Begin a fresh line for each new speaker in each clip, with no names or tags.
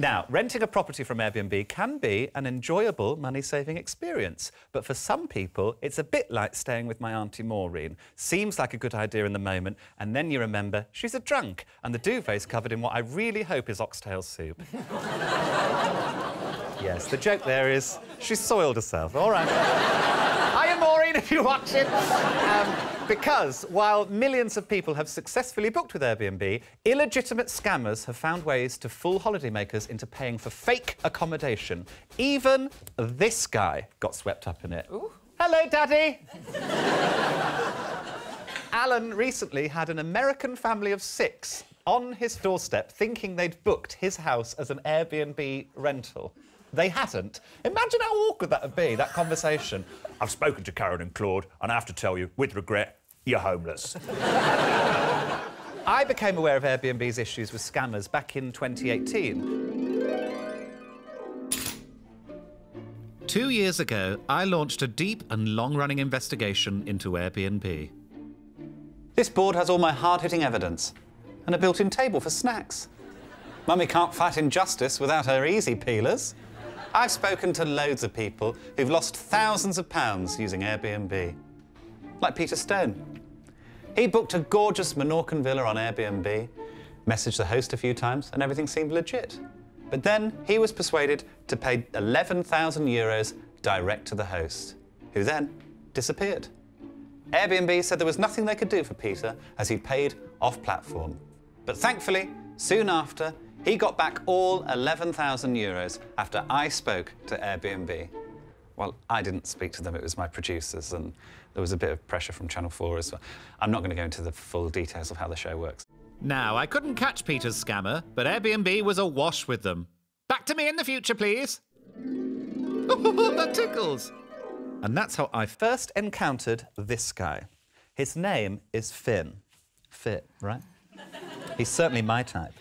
Now, renting a property from Airbnb can be an enjoyable money-saving experience, but for some people, it's a bit like staying with my Auntie Maureen. Seems like a good idea in the moment, and then you remember she's a drunk, and the duvet's covered in what I really hope is oxtail soup. yes, the joke there is she's soiled herself. All right. If you're watching. Um, because while millions of people have successfully booked with Airbnb, illegitimate scammers have found ways to fool holidaymakers into paying for fake accommodation. Even this guy got swept up in it. Ooh. Hello, Daddy. Alan recently had an American family of six on his doorstep thinking they'd booked his house as an Airbnb rental. They hadn't. Imagine how awkward that would be, that conversation. I've spoken to Karen and Claude, and I have to tell you, with regret, you're homeless. I became aware of Airbnb's issues with scammers back in 2018. Two years ago, I launched a deep and long-running investigation into Airbnb. This board has all my hard-hitting evidence and a built-in table for snacks. Mummy can't fight injustice without her easy peelers. I've spoken to loads of people who've lost thousands of pounds using Airbnb. Like Peter Stone. He booked a gorgeous Menorcan villa on Airbnb, messaged the host a few times, and everything seemed legit. But then he was persuaded to pay 11,000 euros direct to the host, who then disappeared. Airbnb said there was nothing they could do for Peter as he paid off platform. But thankfully, soon after, he got back all 11,000 euros after I spoke to Airbnb. Well, I didn't speak to them, it was my producers, and there was a bit of pressure from Channel 4 as well. I'm not going to go into the full details of how the show works. Now, I couldn't catch Peter's scammer, but Airbnb was awash with them. Back to me in the future, please. that tickles. And that's how I first encountered this guy. His name is Finn. Fit, right? He's certainly my type.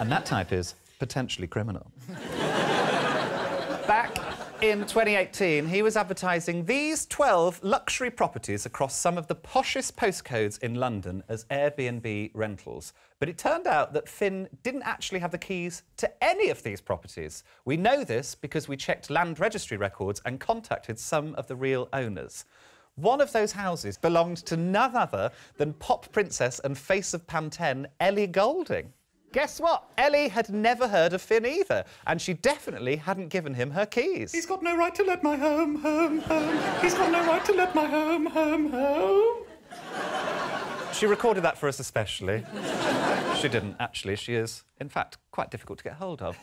And that type is potentially criminal. Back in 2018, he was advertising these 12 luxury properties across some of the poshest postcodes in London as Airbnb rentals. But it turned out that Finn didn't actually have the keys to any of these properties. We know this because we checked land registry records and contacted some of the real owners. One of those houses belonged to none other than pop princess and face of Pantene, Ellie Goulding. Guess what? Ellie had never heard of Finn either, and she definitely hadn't given him her keys.
He's got no right to let my home, home, home. He's got no right to let my home, home, home.
She recorded that for us especially. she didn't, actually. She is, in fact, quite difficult to get hold of.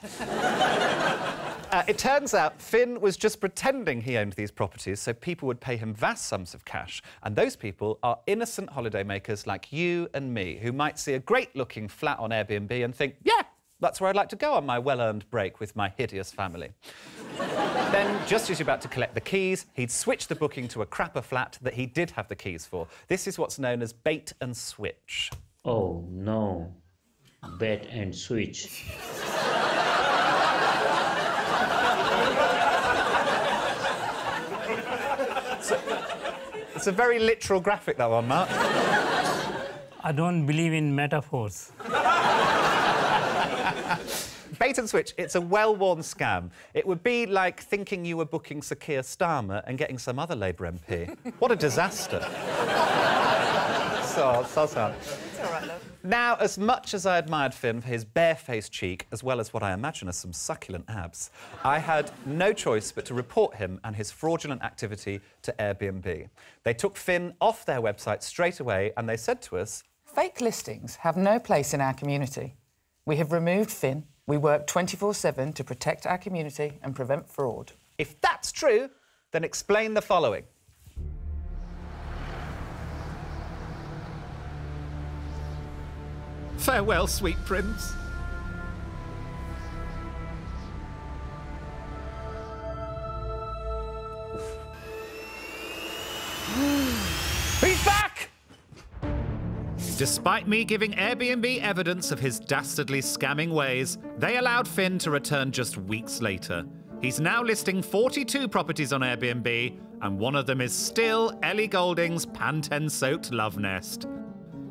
Uh, it turns out Finn was just pretending he owned these properties so people would pay him vast sums of cash. And those people are innocent holidaymakers like you and me, who might see a great-looking flat on Airbnb and think, yeah, that's where I'd like to go on my well-earned break with my hideous family. then, just as you're about to collect the keys, he'd switch the booking to a crapper flat that he did have the keys for. This is what's known as bait and switch.
Oh, no. Bait and switch.
It's a very literal graphic, that one, Mark.
I don't believe in metaphors.
Bait and switch, it's a well-worn scam. It would be like thinking you were booking Sir Keir Starmer and getting some other Labour MP. what a disaster. so, so sad. Now, as much as I admired Finn for his barefaced cheek, as well as what I imagine are some succulent abs, I had no choice but to report him and his fraudulent activity to Airbnb. They took Finn off their website straight away and they said to us,
Fake listings have no place in our community. We have removed Finn. We work 24-7 to protect our community and prevent fraud.
If that's true, then explain the following. Farewell, sweet prince. He's back! Despite me giving Airbnb evidence of his dastardly scamming ways, they allowed Finn to return just weeks later. He's now listing 42 properties on Airbnb, and one of them is still Ellie Goulding's Pantene-soaked love nest.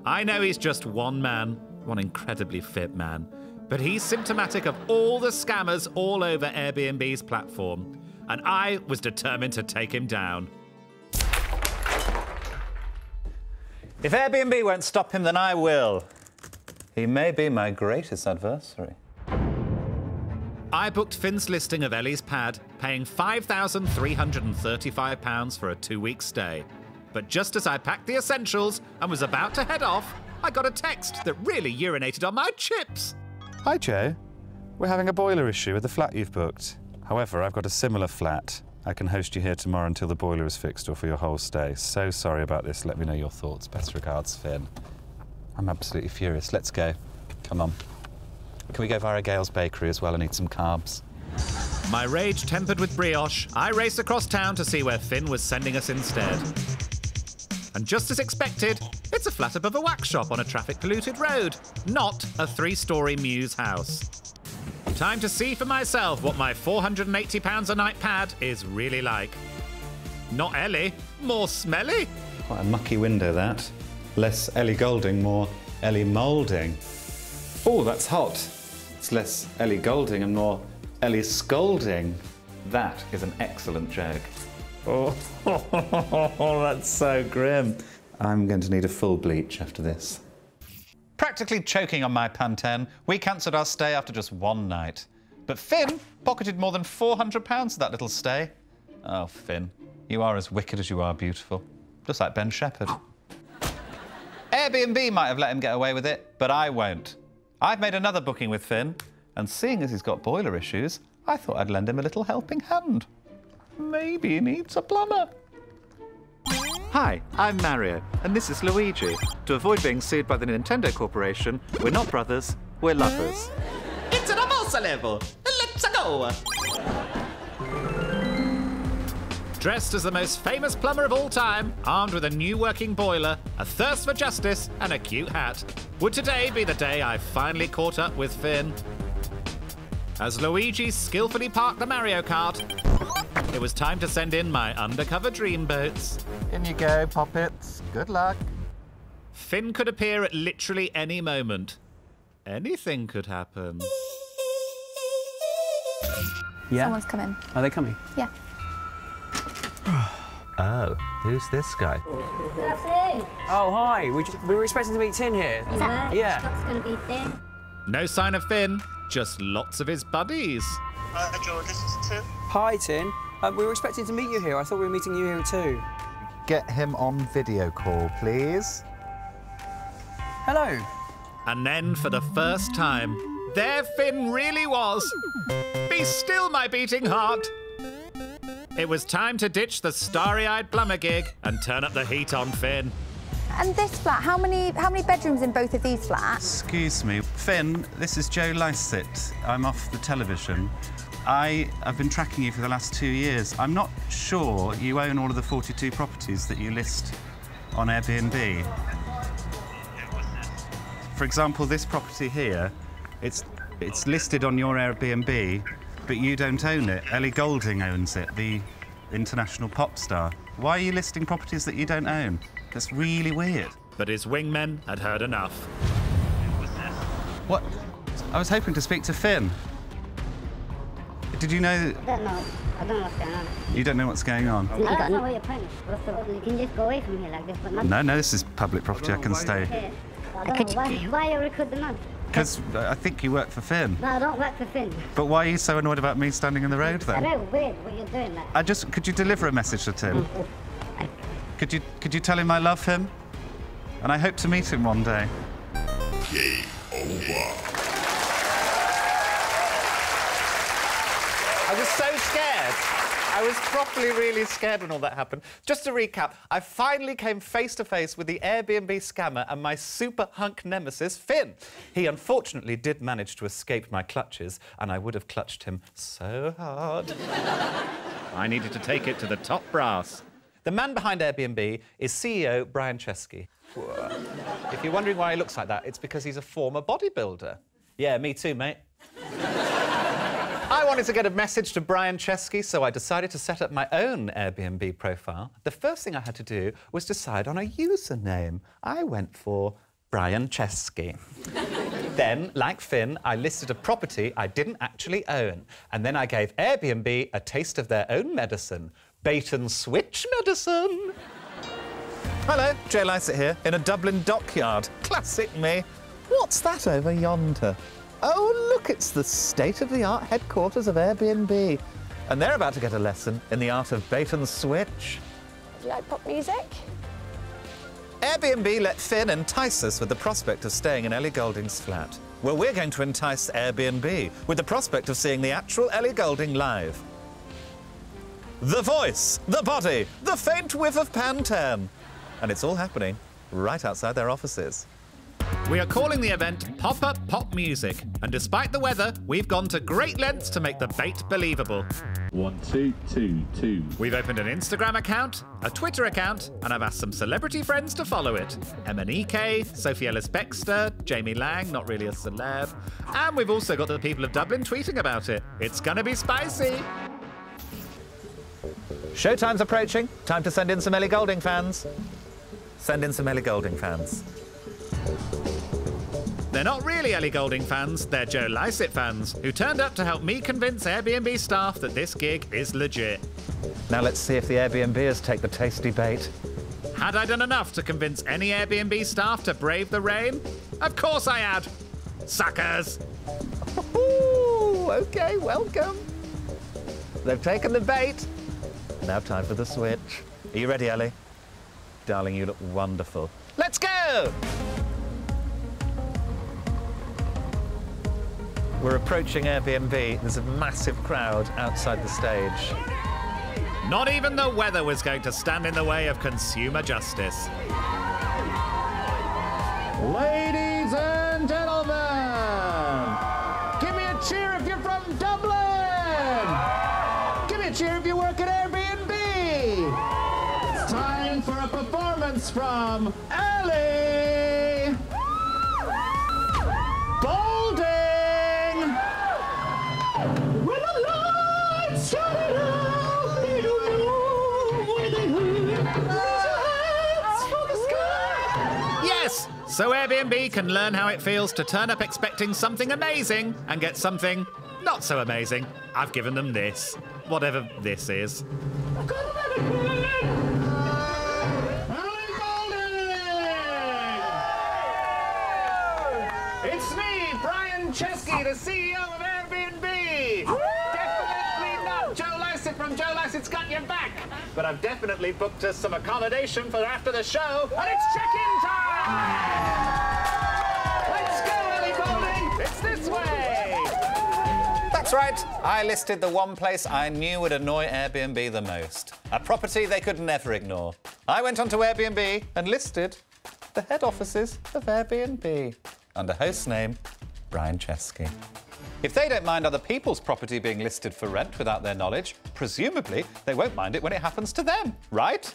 I know he's just one man, one incredibly fit man, But he's symptomatic of all the scammers all over Airbnb's platform, and I was determined to take him down.
If Airbnb won't stop him, then I will. He may be my greatest adversary.
I booked Finn's listing of Ellie's pad, paying £5,335 for a two week stay. But just as I packed the essentials and was about to head off, I got a text that really urinated on my chips.
Hi, Joe. We're having a boiler issue with the flat you've booked. However, I've got a similar flat. I can host you here tomorrow until the boiler is fixed or for your whole stay. So sorry about this. Let me know your thoughts. Best regards, Finn. I'm absolutely furious. Let's go. Come on. Can we go via Gail's Bakery as well and eat some carbs?
My rage tempered with brioche, I raced across town to see where Finn was sending us instead. And just as expected, it's a flat above a wax shop on a traffic polluted road, not a three story mews house. Time to see for myself what my £480 a night pad is really like. Not Ellie, more smelly.
Quite a mucky window, that. Less Ellie Goulding, more Ellie Moulding. Oh, that's hot. It's less Ellie Goulding and more Ellie Scolding. That is an excellent joke. Oh, that's so grim. I'm going to need a full bleach after this. Practically choking on my Pantene, we cancelled our stay after just one night. But Finn pocketed more than £400 of that little stay. Oh, Finn, you are as wicked as you are beautiful. Just like Ben Shephard. Airbnb might have let him get away with it, but I won't. I've made another booking with Finn, and seeing as he's got boiler issues, I thought I'd lend him a little helping hand. Maybe he needs a plumber.
Hi, I'm Mario, and this is Luigi. To avoid being sued by the Nintendo Corporation, we're not brothers, we're lovers.
It's an Amosa level. Let's go.
Dressed as the most famous plumber of all time, armed with a new working boiler, a thirst for justice, and a cute hat, would today be the day I finally caught up with Finn? As Luigi skillfully parked the Mario Kart, it was time to send in my undercover dreamboats.
In you go, Poppets. Good luck.
Finn could appear at literally any moment. Anything could happen.
Yeah.
Someone's coming.
Are they coming?
Yeah.
Oh, who's this guy?
Oh, hi. We, just, we were expecting to meet Tin here. Yeah.
gonna be thin.
No sign of Finn, just lots of his buddies.
Hi, George. This is Tim.
Hi, Tin. Um, we were expecting to meet you here. I thought we were meeting you here too.
Get him on video call, please.
Hello.
And then, for the first time, there Finn really was. Be still, my beating heart. It was time to ditch the starry-eyed plumber gig and turn up the heat on Finn.
And this flat, how many how many bedrooms in both of these flats?
Excuse me. Finn, this is Joe Lycett. I'm off the television. I have been tracking you for the last two years. I'm not sure you own all of the 42 properties that you list on Airbnb. For example, this property here, it's it's listed on your Airbnb, but you don't own it. Ellie Goulding owns it, the international pop star. Why are you listing properties that you don't own? That's really weird.
But his wingmen had heard enough.
What? I was hoping to speak to Finn. Did you know
I don't know. I don't know what's going on.
you don't know what's going on?
I don't where you're putting it. You can just go away from here like this, but not
No, no, this is public property. I can stay.
here. I don't know. Why, why you recruit the man?
Because I think you work for Finn.
No, I don't work for Finn.
But why are you so annoyed about me standing in the road
I
then?
know, weird what you're doing. Like.
I just could you deliver a message to Tim? Could you could you tell him I love him? And I hope to meet him one day.
I was so scared. I was properly really scared when all that happened. Just to recap, I finally came face to face with the Airbnb scammer and my super hunk nemesis, Finn. He unfortunately did manage to escape my clutches, and I would have clutched him so hard. I needed to take it to the top brass. The man behind Airbnb is CEO Brian Chesky. If you're wondering why he looks like that, it's because he's a former bodybuilder. Yeah, me too, mate. I wanted to get a message to Brian Chesky, so I decided to set up my own Airbnb profile. The first thing I had to do was decide on a username. I went for Brian Chesky. Then, like Finn, I listed a property I didn't actually own. And then I gave Airbnb a taste of their own medicine bait and switch medicine. Hello, Jay Lycett here, in a Dublin dockyard. Classic me. What's that over yonder? Oh, look, it's the state of the art headquarters of Airbnb. And they're about to get a lesson in the art of bait and switch.
Do you like pop music?
Airbnb let Finn entice us with the prospect of staying in Ellie Goulding's flat. Well, we're going to entice Airbnb with the prospect of seeing the actual Ellie Goulding live. The voice, the body, the faint whiff of Pantene. And it's all happening right outside their offices. We are calling the event Pop Up Pop Music, and despite the weather, we've gone to great lengths to make the bait believable.
One, two, two, two.
We've opened an Instagram account, a Twitter account, and I've asked some celebrity friends to follow it. Emma Nikke, Sophie Ellis Bextor, Jamie Laing, not really a celeb. And we've also got the people of Dublin tweeting about it. It's gonna be spicy. Showtime's approaching. Time to send in some Ellie Goulding fans. Send in some Ellie Goulding fans. They're not really Ellie Goulding fans, they're Joe Lycett fans, who turned up to help me convince Airbnb staff that this gig is legit. Now let's see if the Airbnbers take the tasty bait. Had I done enough to convince any Airbnb staff to brave the rain? Of course I had! Suckers! Ooh, okay, welcome. They've taken the bait. Now time for the switch. Are you ready, Ellie? Darling, you look wonderful. Let's go! We're approaching Airbnb. There's a massive crowd outside the stage. Not even the weather was going to stand in the way of consumer justice. Ladies and gentlemen, give me a cheer if you're from Dublin! Give me a cheer if you work at Airbnb! It's time for a performance from Ellie! So Airbnb can learn how it feels to turn up expecting something amazing and get something not so amazing. I've given them this. Whatever this is. It's me, Brian Chesky, the CEO of Airbnb. Definitely not Joe Lycett from Joe Lycett's Got Your Back. But I've definitely booked us some accommodation for after the show, and it's check-in time! Let's go, Ellie Bowling! It's this way! That's right. I listed the one place I knew would annoy Airbnb the most. A property they could never ignore. I went onto Airbnb and listed the head offices of Airbnb under host name Brian Chesky. If they don't mind other people's property being listed for rent without their knowledge, presumably they won't mind it when it happens to them, right?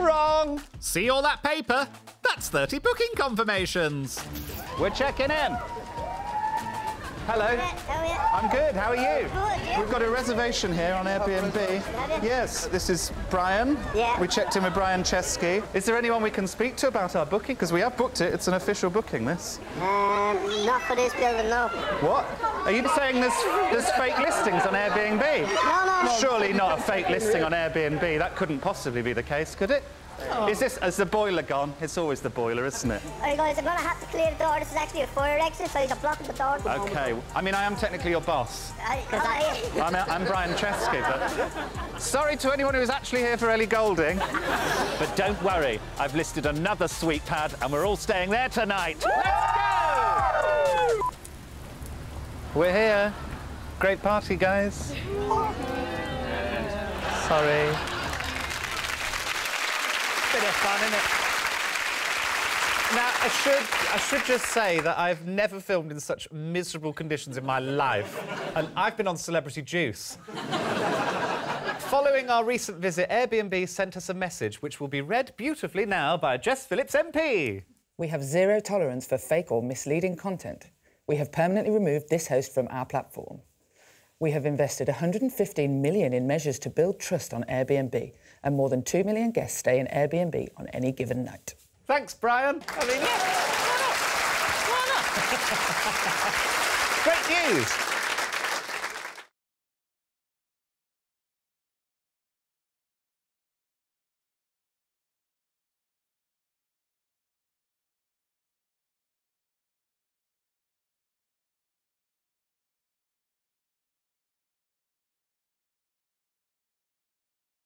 Wrong! See all that paper? That's 30 booking confirmations. We're checking in. Hello. I'm good. How are you? We've got a reservation here on Airbnb. Yes, this is Brian.
Yeah.
We checked in with Brian Chesky. Is there anyone we can speak to about our booking? Because we have booked it. It's an official booking, this.
Um, not for this building, no.
What? Are you saying there's, there's fake listings on Airbnb?
No, no, no.
Surely not a fake listing on Airbnb. That couldn't possibly be the case, could it? Is this, has the boiler gone? It's always the boiler, isn't it?
Oh, Alright guys, I'm gonna have to clear the door. This is actually a fire exit, so you're blocking the door. the moment.
Okay. I mean, I am technically your boss.
I, I,
I'm, I'm Brian Chesky, but sorry to anyone who's actually here for Ellie Goulding. But don't worry, I've listed another sweet pad, and we're all staying there tonight. Let's go! We're here. Great party, guys. Sorry. Bit of fun, innit? Now, I should, I should just say that I've never filmed in such miserable conditions in my life. And I've been on Celebrity Juice. Following our recent visit, Airbnb sent us a message which will be read beautifully now by Jess Phillips MP.
We have zero tolerance for fake or misleading content. We have permanently removed this host from our platform. We have invested 115 million in measures to build trust on Airbnb, and more than 2 million guests stay in Airbnb on any given night.
Thanks, Brian. I mean, yes, why not? Why not? Great news!